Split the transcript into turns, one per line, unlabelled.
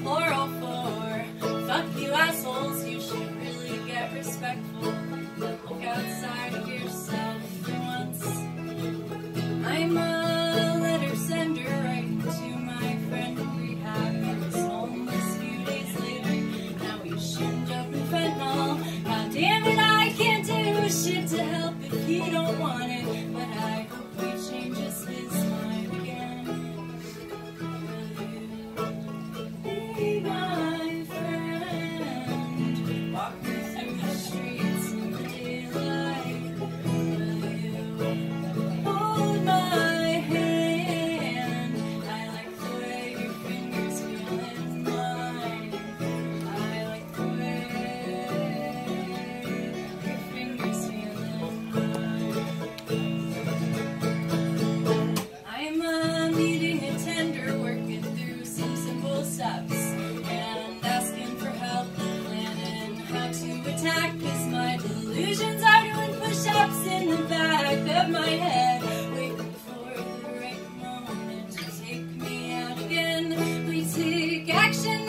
say them is plural oh for fuck you assholes. You should really get respectful. Look outside of yourself for once. I'm a letter sender writing to my friend rehab. He was homeless few days later. Now he's shinned up in fentanyl. God damn it, I can't do shit to help if he don't want it. To attack cause my delusions. Are doing push-ups in the back of my head waiting for the right moment to take me out again. We take action